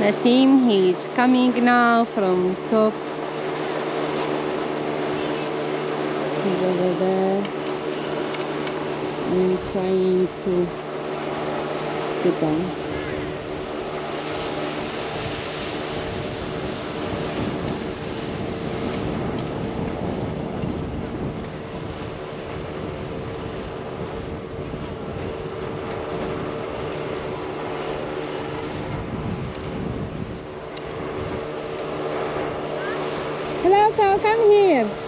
Nassim, he's coming now from top. He's over there and trying to get down. então, é come here.